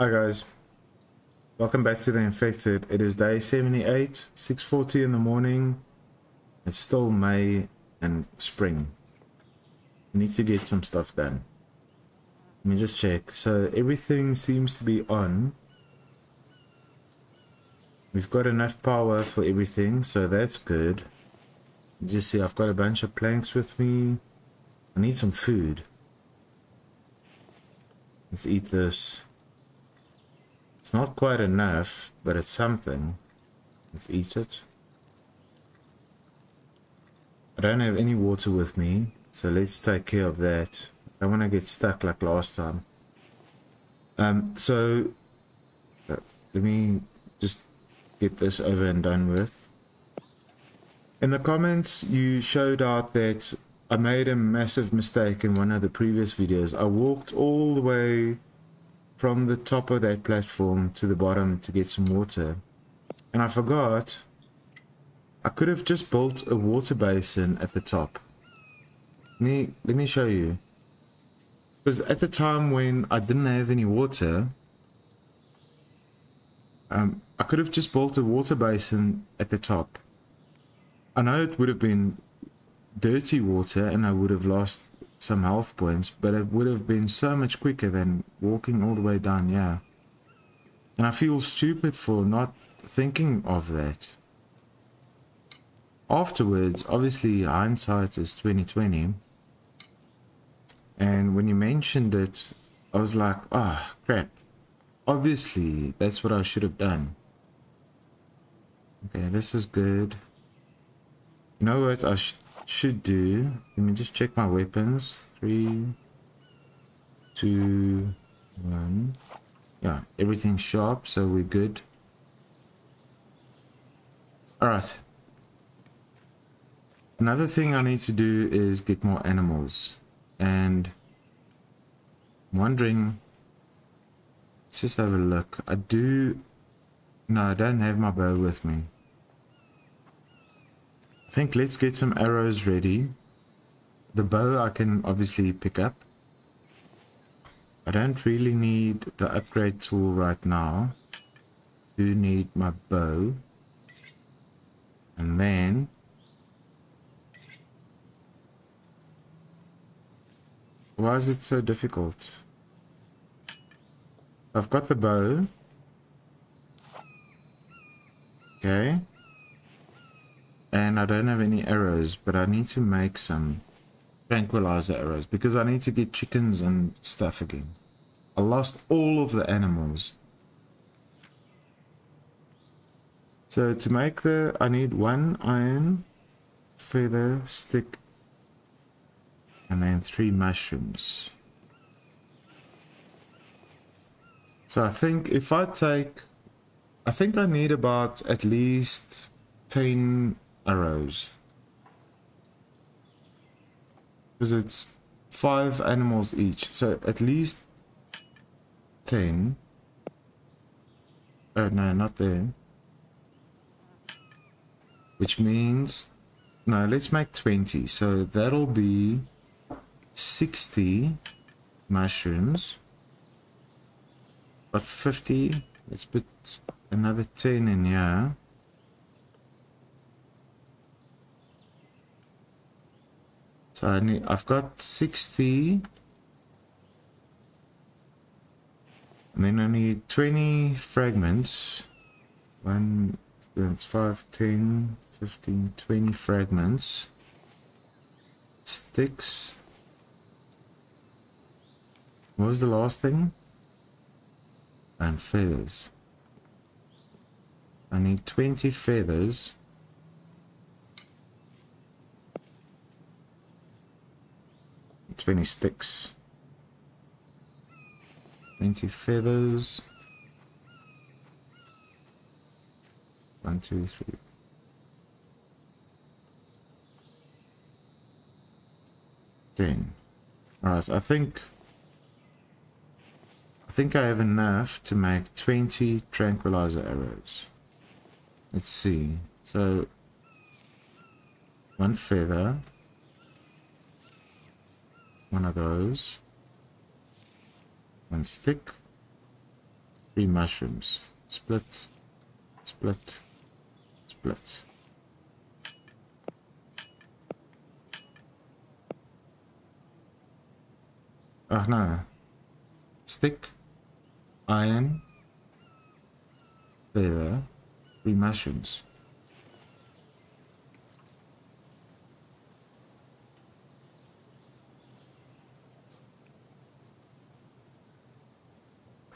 Hi guys, welcome back to the Infected. It is day 78, 6.40 in the morning. It's still May and spring. We need to get some stuff done. Let me just check. So everything seems to be on. We've got enough power for everything, so that's good. Just see, I've got a bunch of planks with me. I need some food. Let's eat this. It's not quite enough, but it's something. Let's eat it. I don't have any water with me, so let's take care of that. I don't want to get stuck like last time. Um, so, uh, let me just get this over and done with. In the comments, you showed out that I made a massive mistake in one of the previous videos. I walked all the way from the top of that platform to the bottom to get some water. And I forgot I could have just built a water basin at the top. Let me, let me show you. Because at the time when I didn't have any water, um, I could have just built a water basin at the top. I know it would have been dirty water and I would have lost some health points, but it would have been so much quicker than walking all the way down, yeah. And I feel stupid for not thinking of that. Afterwards, obviously hindsight is 2020. And when you mentioned it, I was like, ah, oh, crap. Obviously, that's what I should have done. Okay, this is good. You know what I sh should do? Let me just check my weapons. Three, two, one. Yeah, everything's sharp, so we're good. Alright. Another thing I need to do is get more animals. And I'm wondering... Let's just have a look. I do... No, I don't have my bow with me. I think let's get some arrows ready. The bow I can obviously pick up. I don't really need the upgrade tool right now. I do need my bow. And then... Why is it so difficult? I've got the bow. Okay. And I don't have any arrows, but I need to make some tranquilizer arrows because I need to get chickens and stuff again. I lost all of the animals. So to make the, I need one iron, feather, stick, and then three mushrooms. So I think if I take, I think I need about at least 10 arrows. Because it's five animals each, so at least 10. Oh no, not there. Which means, no, let's make 20. So that'll be 60 mushrooms. But 50, let's put another 10 in here. So I need, I've got 60. And then I need 20 fragments. One, that's 5, 10, 15, 20 fragments. Sticks. What was the last thing? And feathers. I need 20 feathers. 20 sticks. 20 feathers. One, two, three. Ten. Alright, I think... I think I have enough to make 20 tranquilizer arrows. Let's see. So, one feather one of those. One stick. Three mushrooms. Split. Split. Split. Oh no. Stick. Iron. There. Three mushrooms.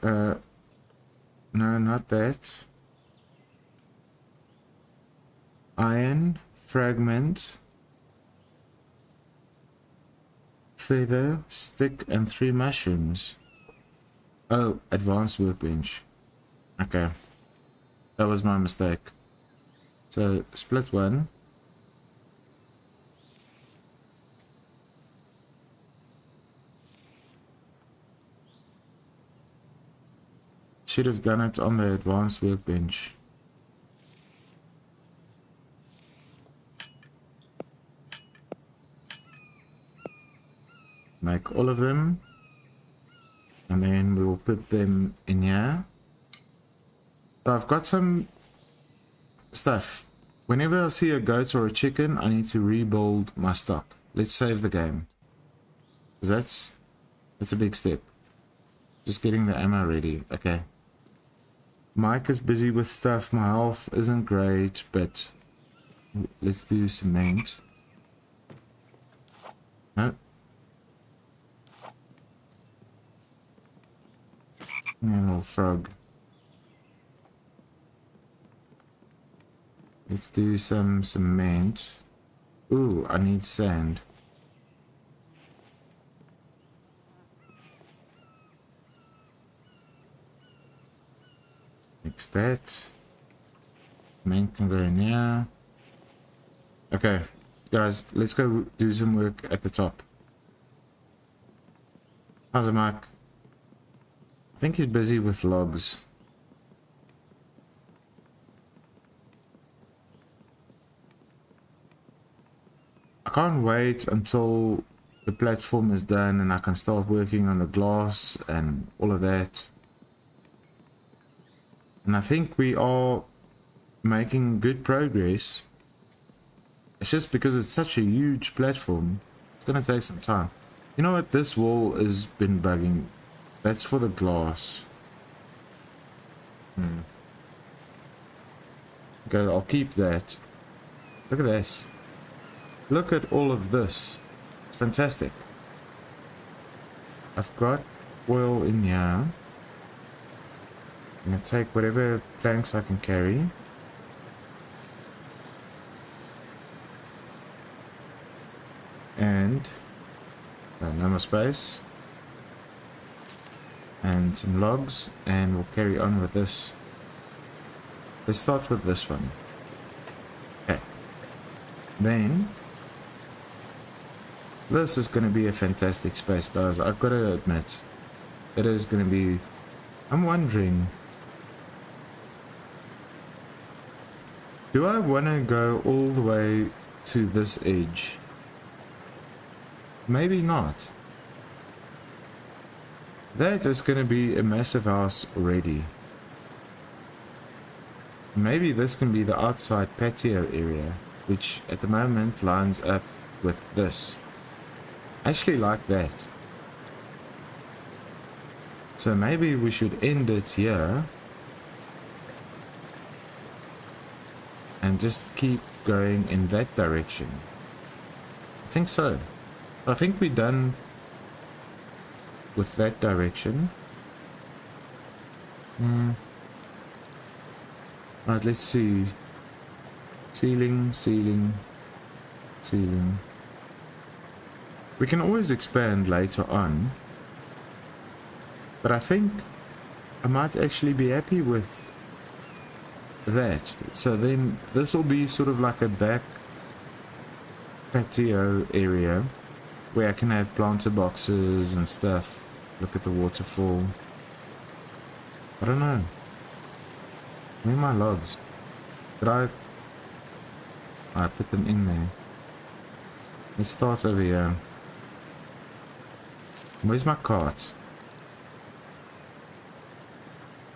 Uh, no, not that. Iron, fragment, feather, stick, and three mushrooms. Oh, advanced workbench. Okay. That was my mistake. So, split one. Should have done it on the advanced workbench. Make all of them. And then we'll put them in here. So I've got some stuff. Whenever I see a goat or a chicken, I need to rebuild my stock. Let's save the game. Because that's, that's a big step. Just getting the ammo ready. Okay. Mike is busy with stuff. My health isn't great, but let's do cement. No. little frog. Let's do some cement. Ooh, I need sand. Fix that. Main can go in here. Okay, guys, let's go do some work at the top. How's it, Mark? I think he's busy with logs. I can't wait until the platform is done and I can start working on the glass and all of that. And I think we are making good progress. It's just because it's such a huge platform. It's going to take some time. You know what? This wall has been bugging. That's for the glass. Hmm. Okay, I'll keep that. Look at this. Look at all of this. It's fantastic. I've got oil in here. I'm going to take whatever planks I can carry. And uh, no more space. And some logs and we'll carry on with this. Let's start with this one. Okay. Then this is going to be a fantastic space guys. I've got to admit. It is going to be... I'm wondering Do I want to go all the way to this edge? Maybe not. That is going to be a massive house already. Maybe this can be the outside patio area, which at the moment lines up with this. I actually like that. So maybe we should end it here and just keep going in that direction. I think so. I think we're done with that direction. Hmm. Right, let's see. Ceiling, ceiling, ceiling. We can always expand later on. But I think I might actually be happy with that. So then this will be sort of like a back patio area where I can have planter boxes and stuff. Look at the waterfall. I don't know. Where are my logs? Did I... I put them in there. Let's start over here. Where's my cart?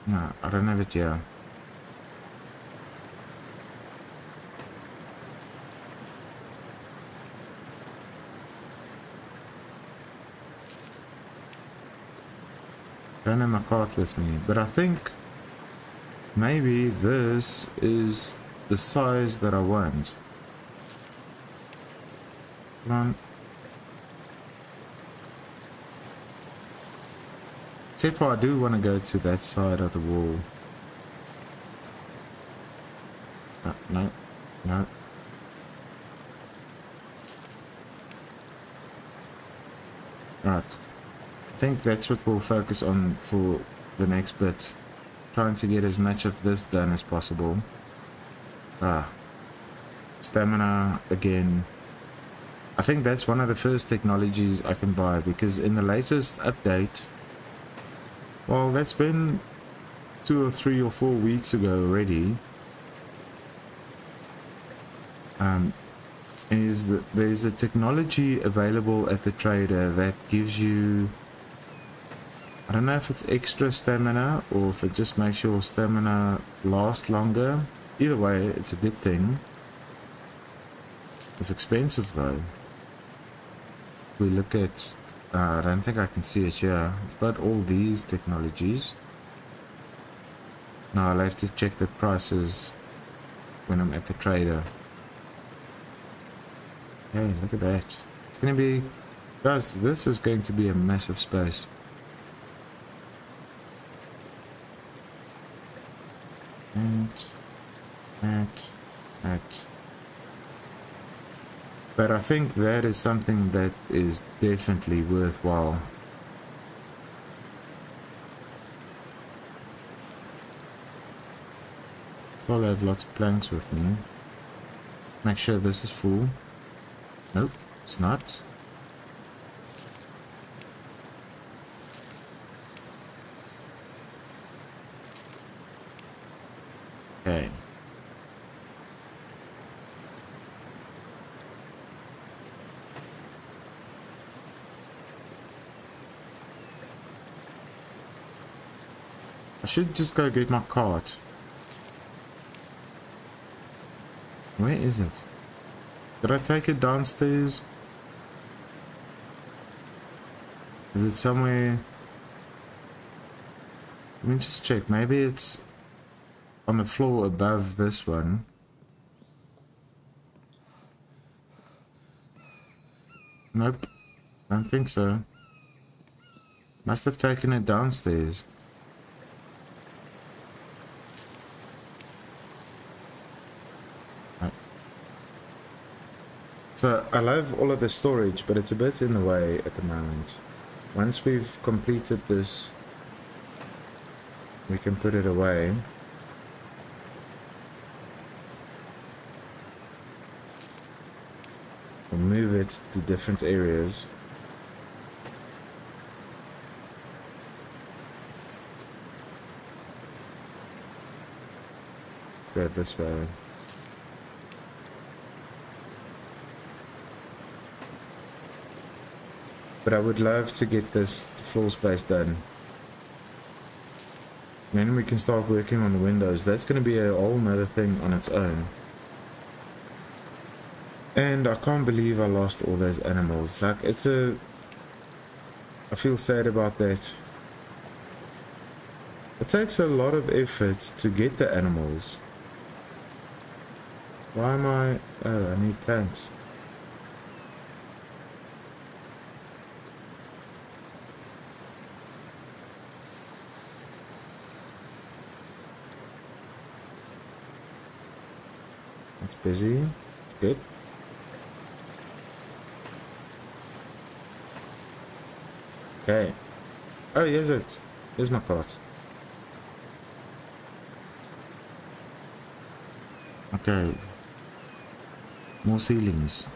No, I don't have it here. Don't have my cart with me, but I think maybe this is the size that I want. Come on. Except for I do want to go to that side of the wall. Uh, no, no. Right. Think that's what we'll focus on for the next bit. Trying to get as much of this done as possible. Ah. Stamina again. I think that's one of the first technologies I can buy because in the latest update well, that's been two or three or four weeks ago already. Um, is that there's a technology available at the trader that gives you I don't know if it's extra stamina or if it just makes your stamina last longer. Either way, it's a good thing. It's expensive though. We look at uh, I don't think I can see it here. It's all these technologies. Now I'll have to check the prices when I'm at the trader. Hey, look at that. It's going to be... Guys, this is going to be a massive space. And... But I think that is something that is definitely worthwhile. Still have lots of planks with me. Make sure this is full. Nope, it's not. I should just go get my cart. Where is it? Did I take it downstairs? Is it somewhere? Let me just check. Maybe it's on the floor above this one. Nope. Don't think so. Must have taken it downstairs. So I love all of the storage, but it's a bit in the way at the moment. Once we've completed this, we can put it away. We'll move it to different areas. Go this way. But I would love to get this floor space done. Then we can start working on the windows. That's going to be a whole nother thing on its own. And I can't believe I lost all those animals. Like, it's a... I feel sad about that. It takes a lot of effort to get the animals. Why am I... Oh, I need plants. It's busy. It's good. Okay. Oh, here's it. Here's my cart. Okay. More ceilings.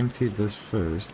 Empty this first.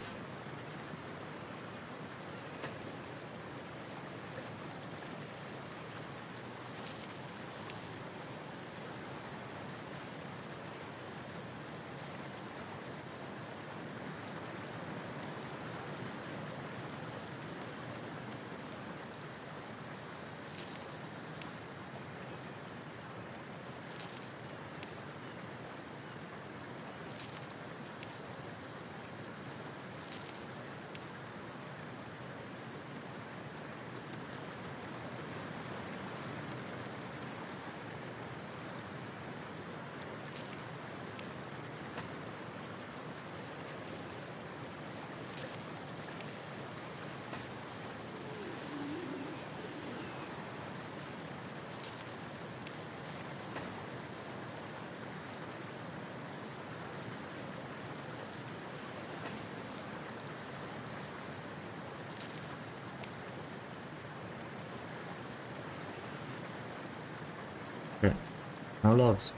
More logs.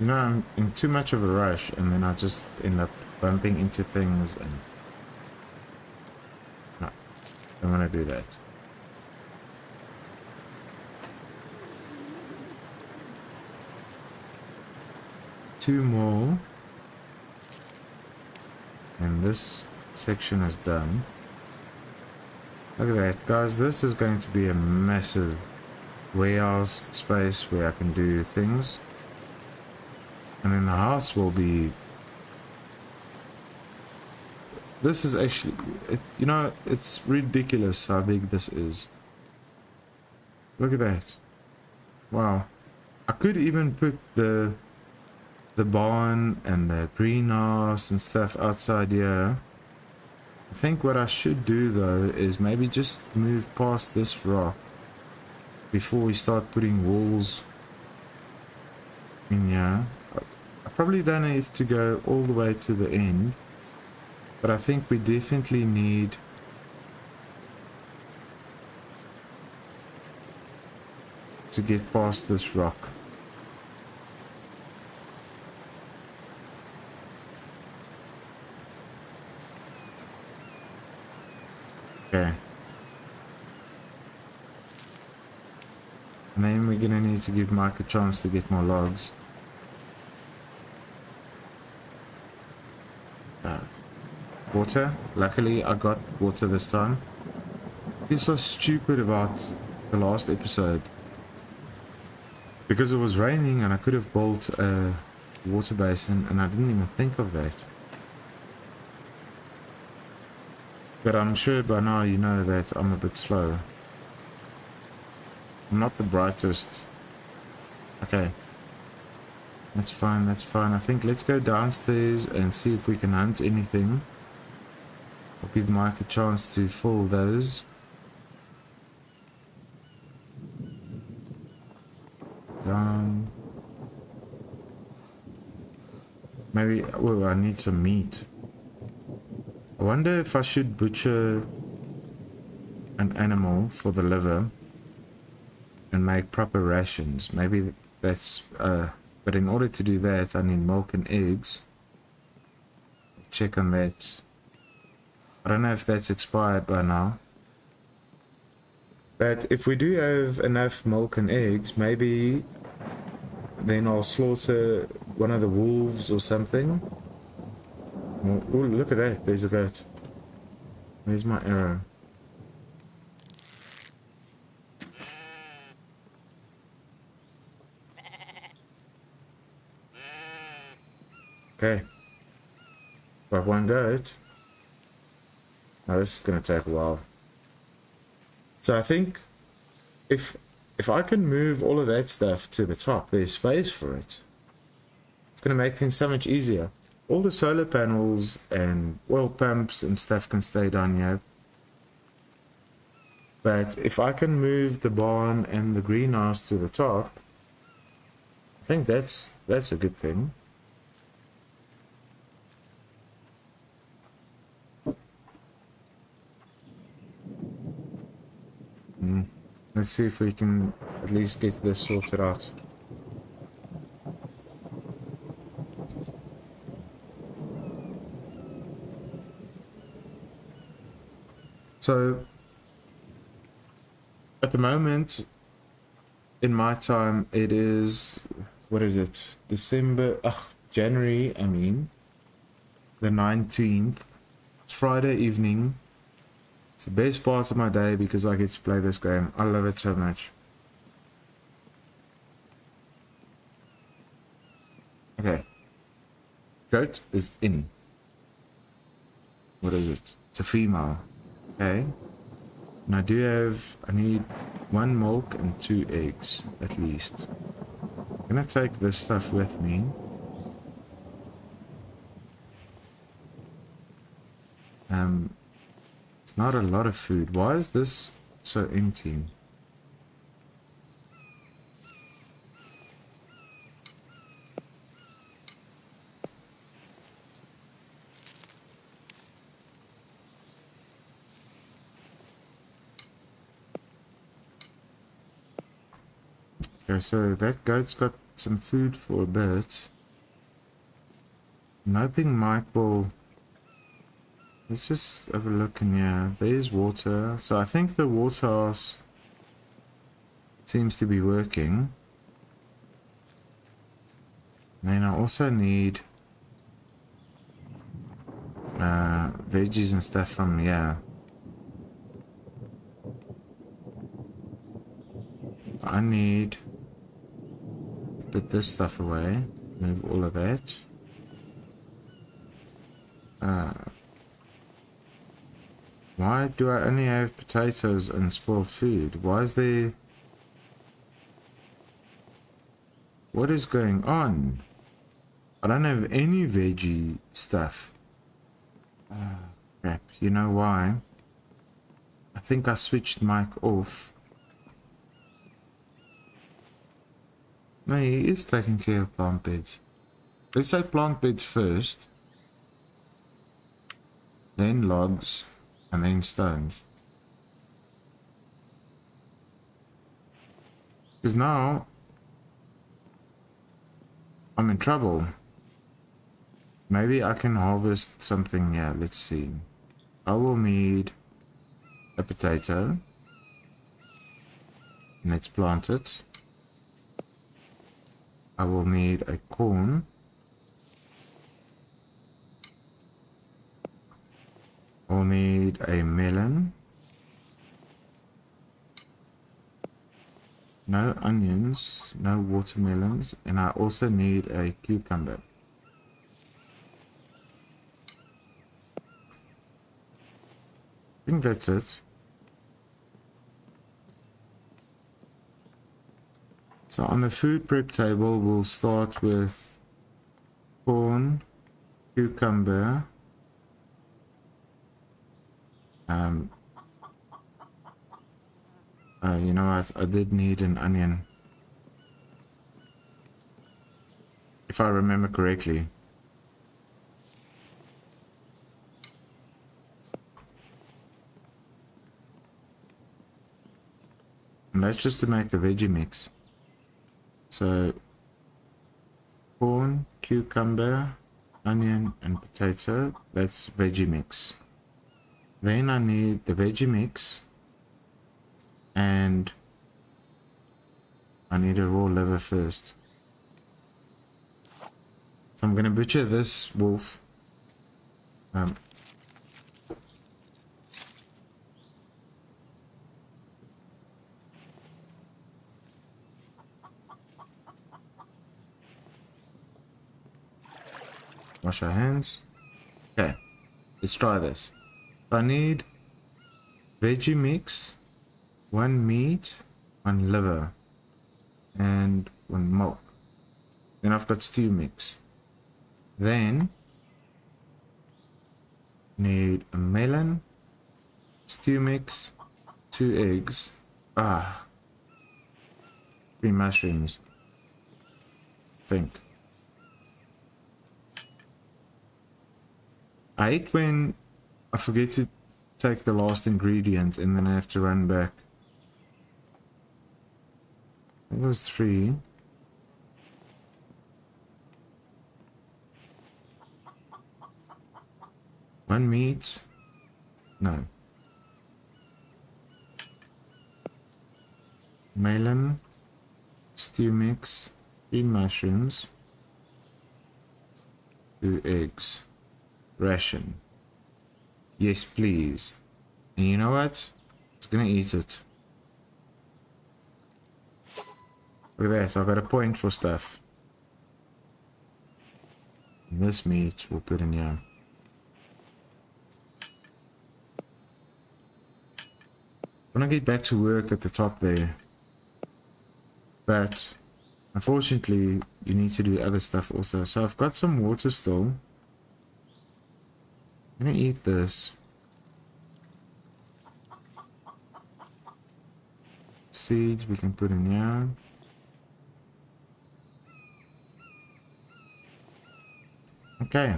You know, I'm in too much of a rush and then I just end up bumping into things and... No, don't want to do that. Two more. And this section is done. Look at that. Guys, this is going to be a massive warehouse space where I can do things. And then the house will be... This is actually... It, you know, it's ridiculous how big this is. Look at that. Wow. I could even put the the barn and the greenhouse and stuff outside here. I think what I should do though is maybe just move past this rock before we start putting walls in here probably don't need to go all the way to the end. But I think we definitely need to get past this rock. Okay. And then we're gonna need to give Mike a chance to get more logs. Uh, water. Luckily, I got water this time. He's so stupid about the last episode. Because it was raining and I could have built a water basin and I didn't even think of that. But I'm sure by now you know that I'm a bit slow. I'm not the brightest. Okay. That's fine, that's fine. I think let's go downstairs and see if we can hunt anything. I'll give Mike a chance to fill those. Um, maybe, oh, I need some meat. I wonder if I should butcher an animal for the liver and make proper rations. Maybe that's, uh, but in order to do that, I need milk and eggs. Check on that. I don't know if that's expired by now. But if we do have enough milk and eggs, maybe then I'll slaughter one of the wolves or something. Oh, look at that. There's a goat. Where's my arrow? Okay. Got one goat. Now this is going to take a while. So I think if if I can move all of that stuff to the top, there's space for it. It's going to make things so much easier. All the solar panels and oil pumps and stuff can stay down here. But if I can move the barn and the greenhouse to the top, I think that's that's a good thing. Mm. Let's see if we can at least get this sorted out. So, at the moment, in my time, it is, what is it, December, uh, January, I mean, the 19th. It's Friday evening. It's the best part of my day because I get to play this game. I love it so much. Okay. Goat is in. What is it? It's a female. Okay. And I do have... I need one milk and two eggs, at least. I'm gonna take this stuff with me. Um, not a lot of food. Why is this so empty? Okay, so that goat's got some food for a bit. I'm hoping Mike will... Let's just have a look in here. There's water. So I think the water house seems to be working. Then I also need uh, veggies and stuff from yeah. I need put this stuff away. Move all of that. Uh, why do I only have potatoes and spoiled food? Why is there... What is going on? I don't have any veggie stuff. Uh, crap. You know why? I think I switched Mike off. No, he is taking care of plant beds. Let's say plant beds first. Then logs. And then stones. Because now... I'm in trouble. Maybe I can harvest something Yeah, Let's see. I will need a potato. Let's plant it. I will need a corn. I'll need a melon. No onions, no watermelons, and I also need a cucumber. I think that's it. So on the food prep table, we'll start with corn, cucumber, um, uh, you know what, I did need an onion. If I remember correctly. And that's just to make the veggie mix. So corn, cucumber, onion and potato. That's veggie mix. Then I need the veggie mix and I need a raw liver first. So I'm going to butcher this wolf. Um, Wash our hands. Okay, let's try this. I need veggie mix, one meat, one liver, and one milk. Then I've got stew mix. Then need a melon, stew mix, two eggs, ah, three mushrooms. Think. I hate when I forget to take the last ingredient and then I have to run back. It was three. One meat. No. Melon. Stew mix. Three mushrooms. Two eggs ration. Yes, please. And you know what? It's gonna eat it. Look at that, I've got a point for stuff. And this meat we'll put in here. When I get back to work at the top there. But unfortunately you need to do other stuff also. So I've got some water still. I'm gonna eat this. Seeds we can put in there. Okay.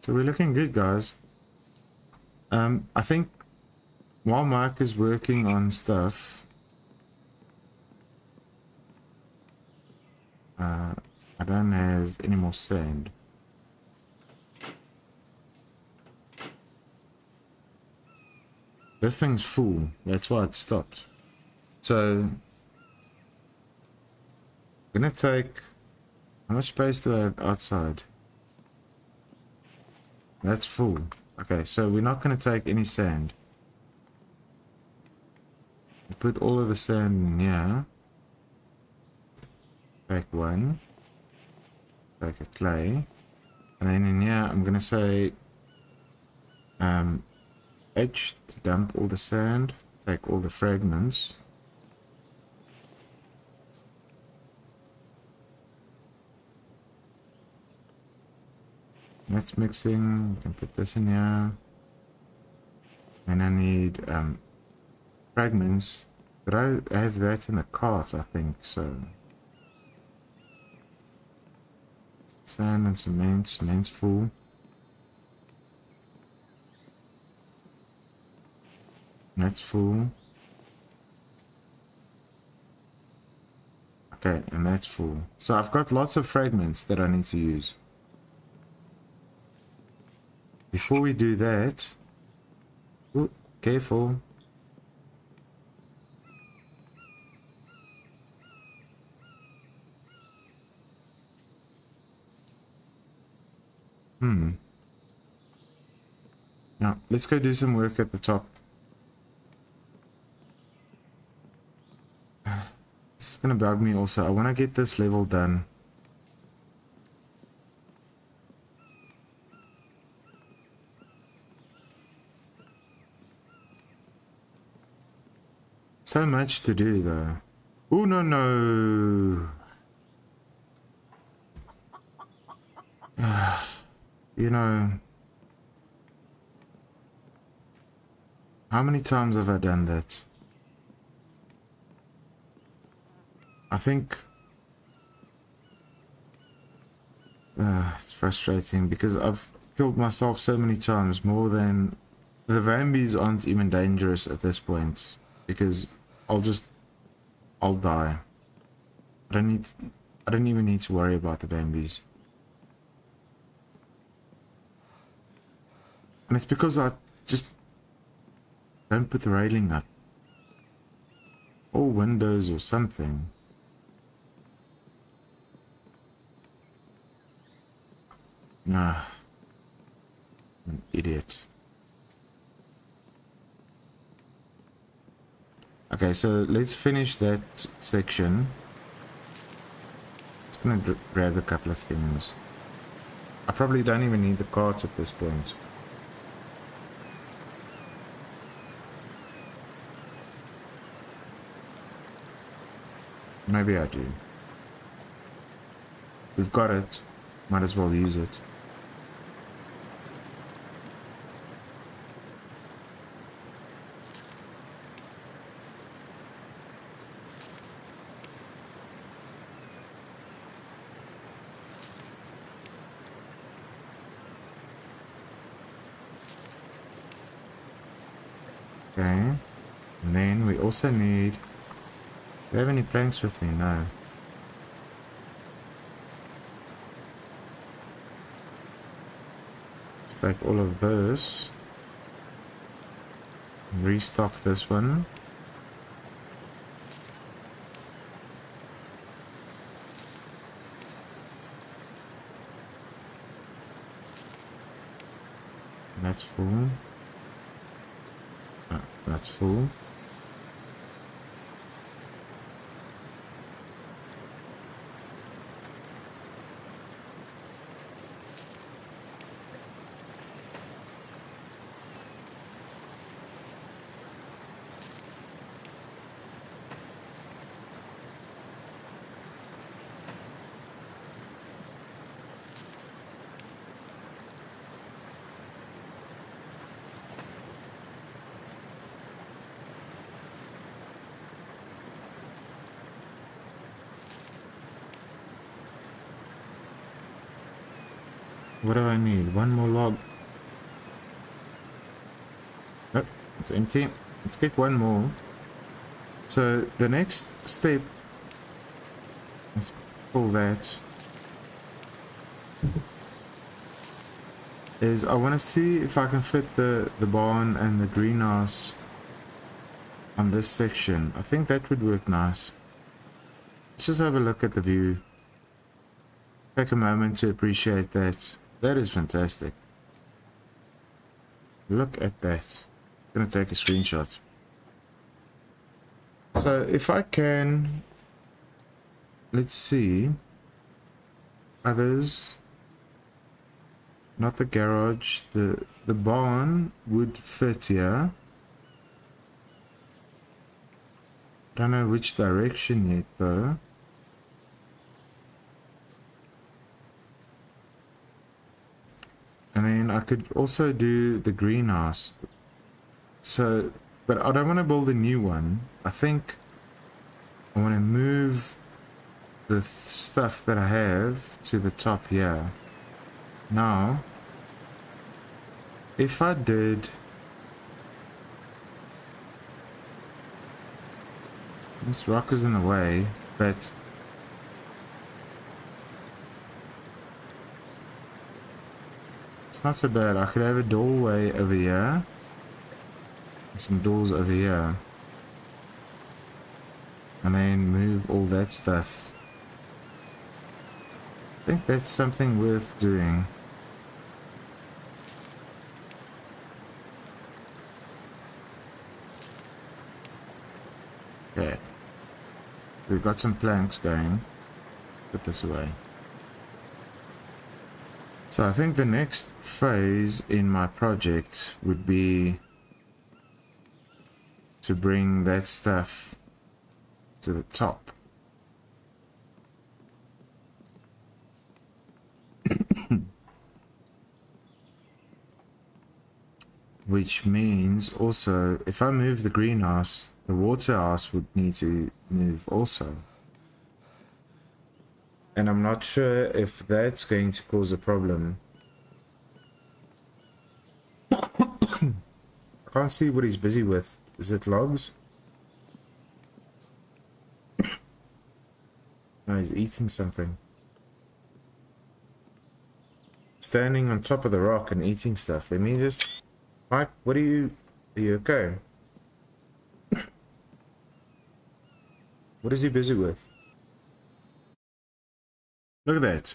So we're looking good, guys. Um, I think while Mark is working on stuff... Uh, I don't have any more sand. This thing's full. That's why it stopped. So, I'm gonna take... How much space do I have outside? That's full. Okay, so we're not gonna take any sand. Put all of the sand in here. Take one. Take a clay. And then in here, I'm gonna say... Um, edge to dump all the sand, take all the fragments. That's mixing, we can put this in here. And I need um, fragments, but I have that in the cart, I think, so... Sand and cement, cement's full. That's full. Okay, and that's full. So I've got lots of fragments that I need to use. Before we do that... Ooh, careful. Hmm. Now, let's go do some work at the top. This is gonna bug me also. I wanna get this level done. So much to do though. Oh no no. you know. How many times have I done that? I think uh, it's frustrating because I've killed myself so many times more than the Vambies aren't even dangerous at this point because I'll just I'll die. I don't need I don't even need to worry about the Vambies. And it's because I just don't put the railing up. Or windows or something. Ah, an idiot. Okay, so let's finish that section. Just gonna grab a couple of things. I probably don't even need the carts at this point. Maybe I do. We've got it. Might as well use it. Okay. And then we also need... Do I have any planks with me? No. Let's take all of those. Restock this one. That's full. Ah, that's full. What do I need? One more log. Nope, it's empty. Let's get one more. So the next step, let's pull that, is I want to see if I can fit the, the barn and the greenhouse on this section. I think that would work nice. Let's just have a look at the view. Take a moment to appreciate that. That is fantastic. Look at that. I'm gonna take a screenshot. So if I can, let's see, others, not the garage, the, the barn would fit here. Don't know which direction yet though. And then I could also do the greenhouse. So, but I don't want to build a new one. I think I want to move the stuff that I have to the top here. Now, if I did this rock is in the way, but It's not so bad. I could have a doorway over here. And some doors over here. And then move all that stuff. I think that's something worth doing. Okay. We've got some planks going. Put this away. So I think the next phase in my project would be to bring that stuff to the top. Which means also, if I move the greenhouse, the water house would need to move also. And I'm not sure if that's going to cause a problem. I can't see what he's busy with. Is it logs? no, he's eating something. Standing on top of the rock and eating stuff. Let me just... Mike, what are you... Are you okay? what is he busy with? Look at that.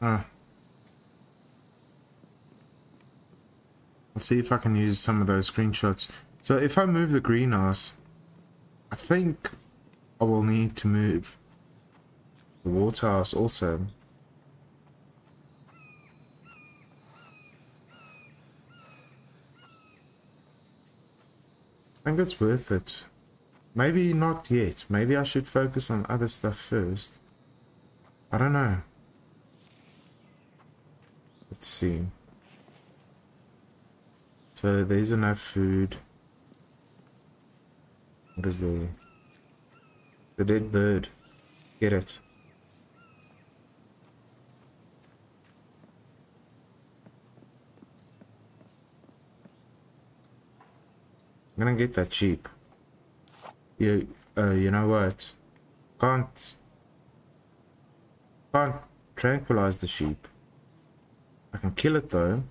Ah. I'll see if I can use some of those screenshots. So if I move the greenhouse, I think I will need to move the water house also. I think it's worth it. Maybe not yet. Maybe I should focus on other stuff first. I don't know. Let's see. So there's enough food. What is there? The dead bird. Get it. I'm gonna get that cheap. You, uh, you know what? Can't, can't tranquilize the sheep. I can kill it though.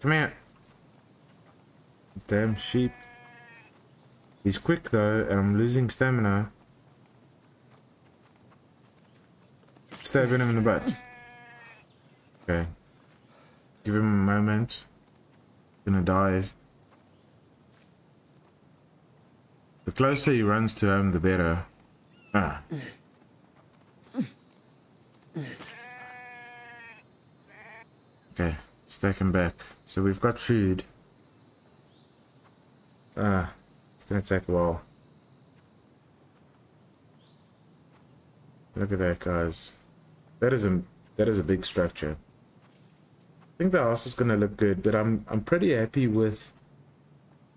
Come here. Damn sheep. He's quick though, and I'm losing stamina. Stabbing him in the butt. Okay. Give him a moment gonna die. The closer he runs to home, the better. Ah. Okay, stack him back. So we've got food. Ah, it's gonna take a while. Look at that, guys. That is a that is a big structure. I think the house is going to look good, but I'm I'm pretty happy with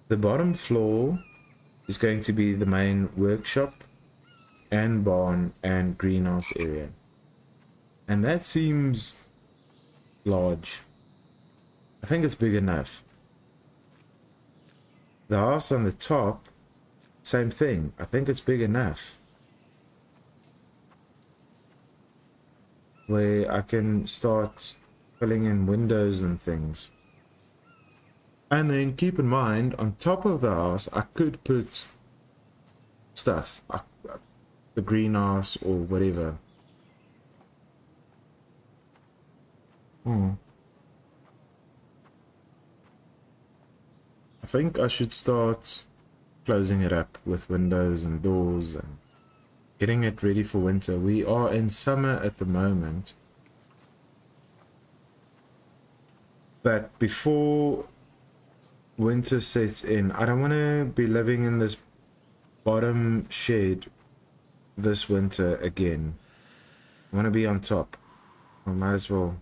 the bottom floor is going to be the main workshop and barn and greenhouse area. And that seems large. I think it's big enough. The house on the top, same thing. I think it's big enough. Where I can start filling in windows and things. And then keep in mind, on top of the house, I could put stuff. the greenhouse or whatever. Hmm. I think I should start closing it up with windows and doors and getting it ready for winter. We are in summer at the moment. But before winter sets in, I don't want to be living in this bottom shed this winter again. I want to be on top. I might as well.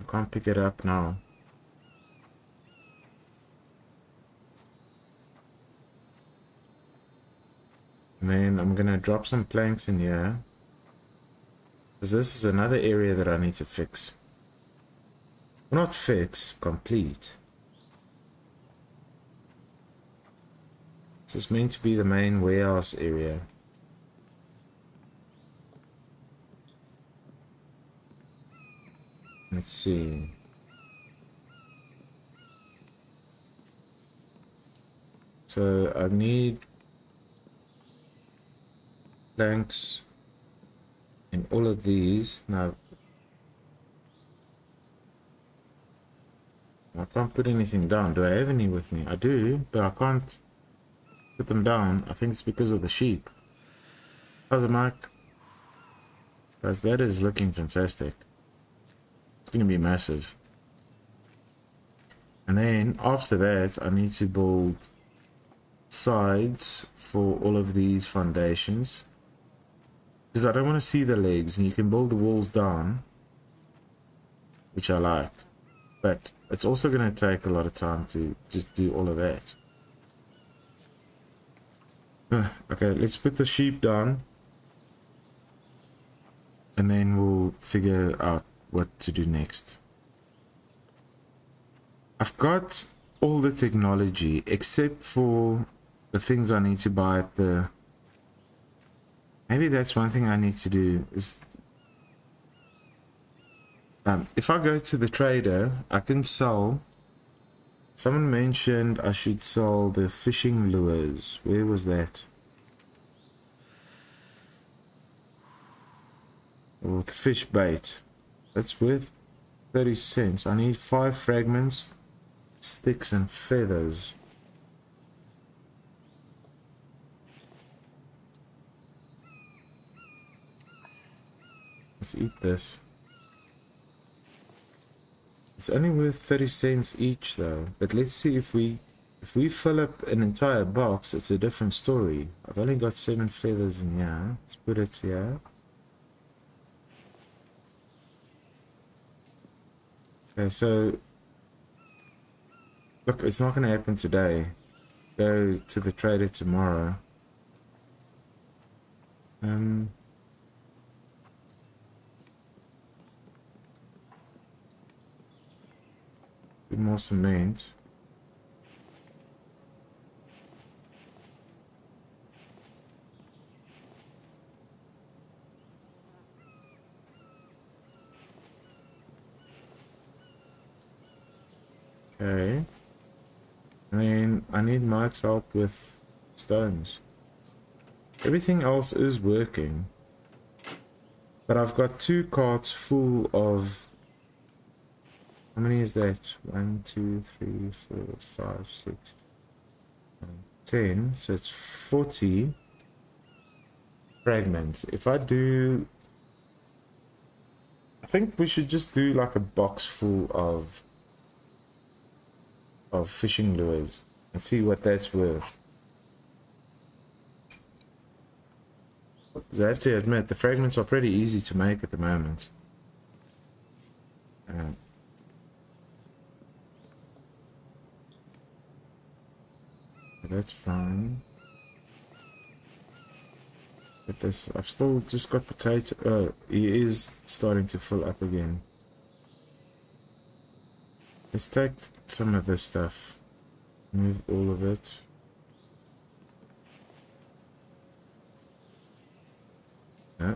I can't pick it up now. And then I'm gonna drop some planks in here. Because this is another area that I need to fix. Not fix, complete. This is meant to be the main warehouse area. Let's see. So I need planks in all of these. Now I can't put anything down. Do I have any with me? I do, but I can't put them down. I think it's because of the sheep. How's it, Mike? Guys, that is looking fantastic. It's going to be massive. And then after that, I need to build sides for all of these foundations. Because I don't want to see the legs, and you can build the walls down, which I like. But it's also going to take a lot of time to just do all of that. okay, let's put the sheep down. And then we'll figure out what to do next. I've got all the technology except for the things I need to buy at the... Maybe that's one thing I need to do is um, if I go to the trader, I can sell. Someone mentioned I should sell the fishing lures. Where was that? Or the fish bait. That's worth 30 cents. I need five fragments, sticks and feathers. Let's eat this. It's only worth 30 cents each though. But let's see if we if we fill up an entire box, it's a different story. I've only got seven feathers in here. Let's put it here. Okay, so look, it's not going to happen today. Go to the trader tomorrow. Um, bit more cement. Okay. I mean, I need Mike's help with stones. Everything else is working. But I've got two carts full of how many is that? One, two, three, four, five, six, ten. So it's 40 fragments. If I do... I think we should just do like a box full of of fishing lures and see what that's worth. Because I have to admit, the fragments are pretty easy to make at the moment. Uh, That's fine. But this, I've still just got potato. Uh, oh, he is starting to fill up again. Let's take some of this stuff. Move all of it. Yeah.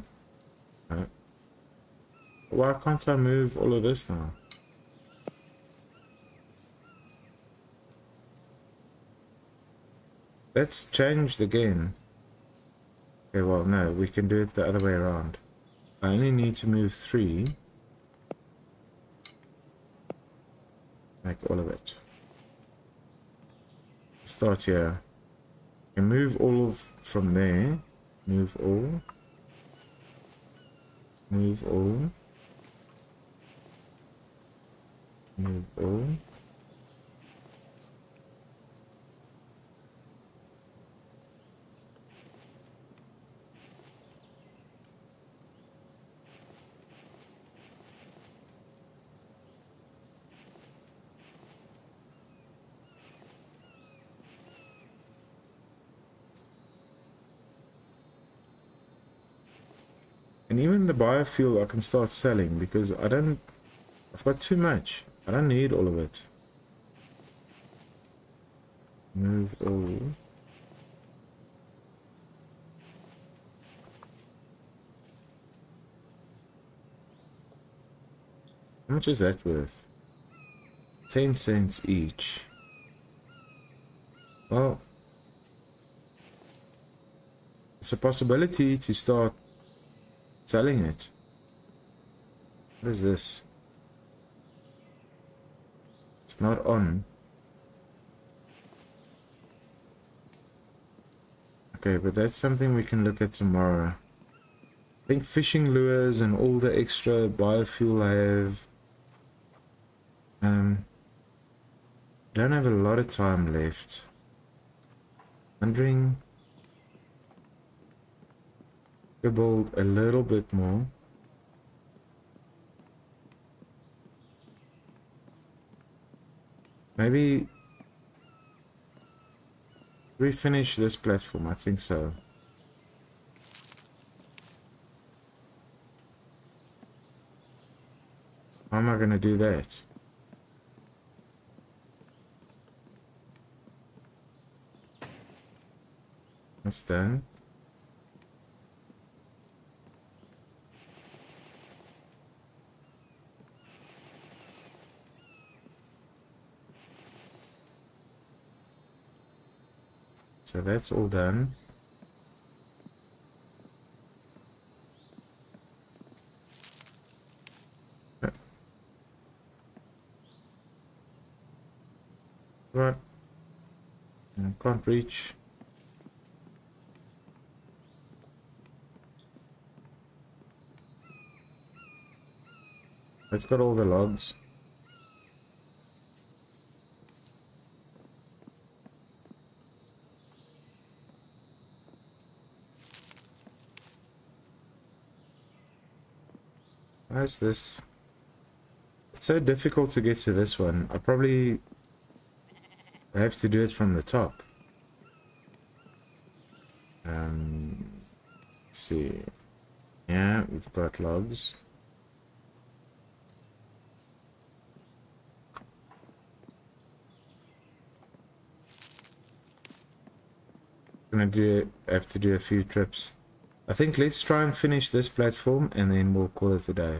Why can't I move all of this now? Let's change the game. Okay, well, no, we can do it the other way around. I only need to move three. Like all of it. Start here. And move all of from there. Move all. Move all. Move all. And even the biofuel I can start selling because I don't... I've got too much. I don't need all of it. Move all. How much is that worth? 10 cents each. Well, it's a possibility to start selling it. What is this? It's not on. Okay, but that's something we can look at tomorrow. I think fishing lures and all the extra biofuel I have. Um, don't have a lot of time left. Wondering build a little bit more. Maybe refinish this platform, I think so. How am I going to do that? That's done. So that's all done. What? Can't reach. It's got all the logs. Where's this? It's so difficult to get to this one. I probably have to do it from the top. Um, let's see. Yeah, we've got logs. Gonna do have to do a few trips. I think let's try and finish this platform and then we'll call it a day.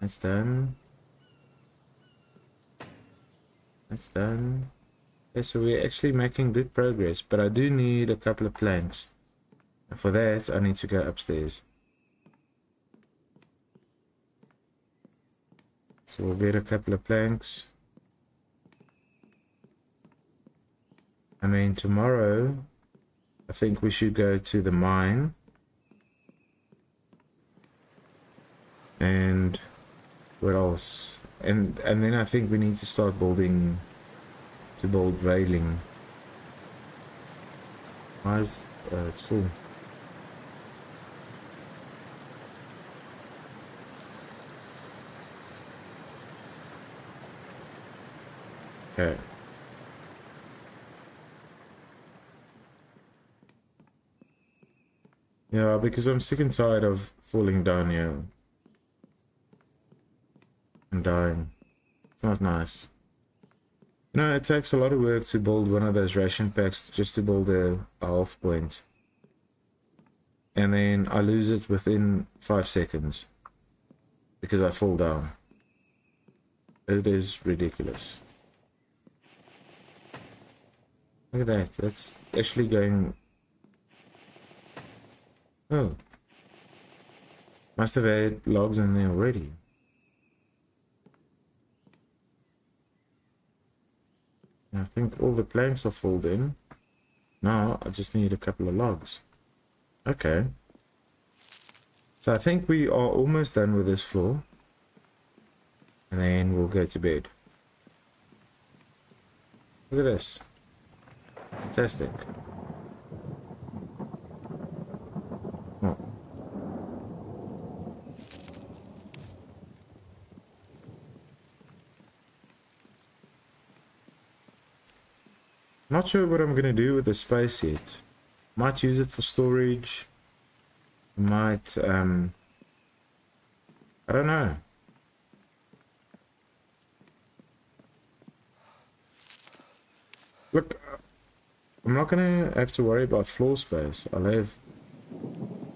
That's done. That's done. Okay, so we're actually making good progress, but I do need a couple of planks. And for that, I need to go upstairs. So we'll get a couple of planks. And then tomorrow, I think we should go to the mine. And what else? And and then I think we need to start building to build railing. Why is uh, it's full? Okay. Yeah, because I'm sick and tired of falling down here. And dying. It's not nice. You know, it takes a lot of work to build one of those ration packs just to build a, health point. And then I lose it within five seconds. Because I fall down. It is ridiculous. Look at that. That's actually going... Oh. Must have had logs in there already. I think all the planks are filled in. Now I just need a couple of logs. Okay. So I think we are almost done with this floor. And then we'll go to bed. Look at this. Fantastic. Not sure what I'm gonna do with the space yet. Might use it for storage. Might, um... I don't know. Look, I'm not gonna have to worry about floor space. I'll have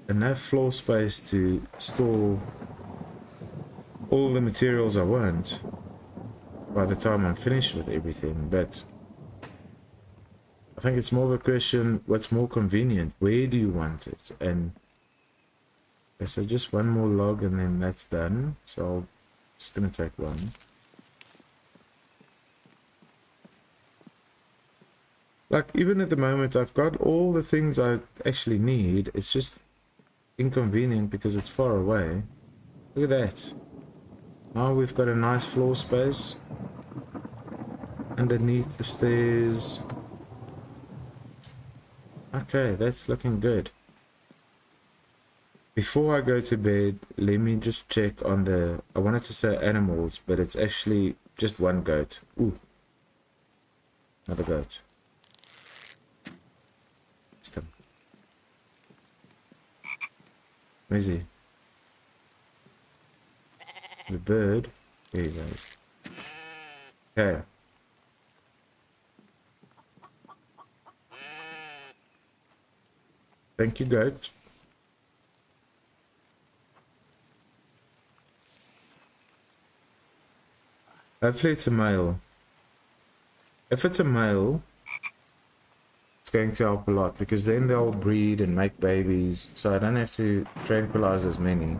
enough floor space to store all the materials I want by the time I'm finished with everything, but I think it's more of a question, what's more convenient? Where do you want it? And okay, so just one more log and then that's done. So I'm just gonna take one. Like, even at the moment, I've got all the things I actually need. It's just inconvenient because it's far away. Look at that. Now we've got a nice floor space. Underneath the stairs. Okay, that's looking good. Before I go to bed, let me just check on the... I wanted to say animals, but it's actually just one goat. Ooh. Another goat. Stem. Where is he? The bird. There he goes. Okay. Thank you, goat. Hopefully it's a male. If it's a male, it's going to help a lot because then they'll breed and make babies so I don't have to tranquilize as many.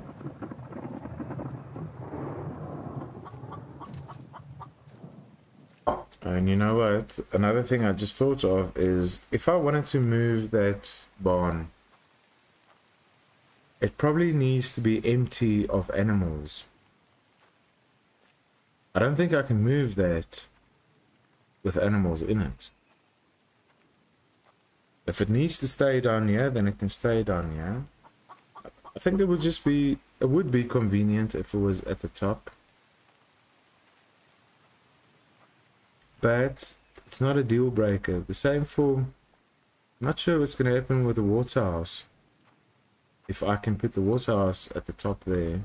And you know what? Another thing I just thought of is if I wanted to move that barn, it probably needs to be empty of animals. I don't think I can move that with animals in it. If it needs to stay down here, then it can stay down here. I think it would just be, it would be convenient if it was at the top. But it's not a deal breaker. The same for, I'm not sure what's going to happen with the water house. If I can put the water house at the top there.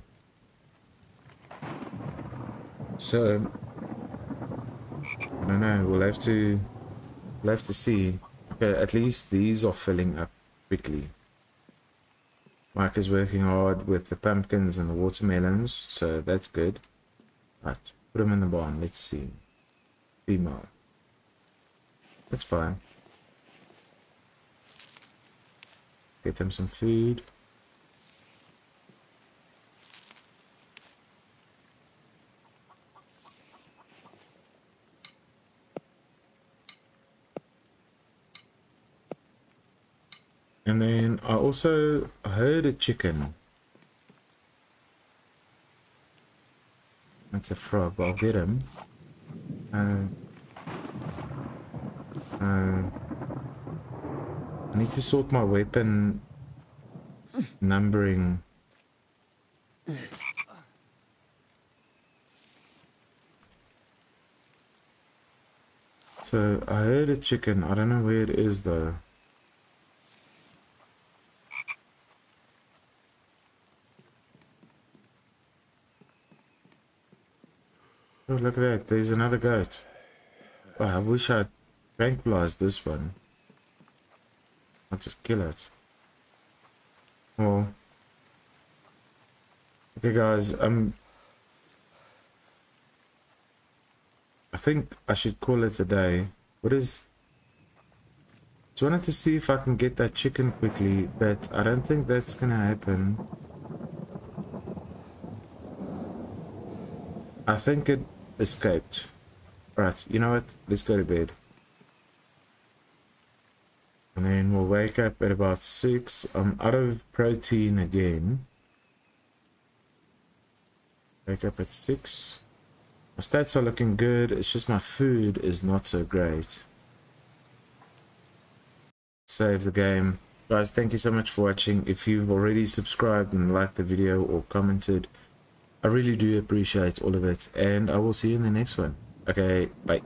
So, I don't know, we'll have to, we'll have to see. Okay, at least these are filling up quickly. Mike is working hard with the pumpkins and the watermelons, so that's good. Right, put them in the barn, let's see female. That's fine. Get them some food. And then I also heard a chicken. That's a frog, I'll get him. Uh, uh, I need to sort my weapon numbering. So I heard a chicken. I don't know where it is though. Oh, look at that. There's another goat. Oh, I wish I'd tranquilized this one. I'll just kill it. Oh. Okay, guys. Um. I think I should call it a day. What is... Just wanted to see if I can get that chicken quickly, but I don't think that's gonna happen. I think it escaped. Right, you know what? Let's go to bed. And then we'll wake up at about 6. I'm out of protein again. Wake up at 6. My stats are looking good, it's just my food is not so great. Save the game. Guys, thank you so much for watching. If you've already subscribed and liked the video or commented, I really do appreciate all of it. And I will see you in the next one. Okay, bye.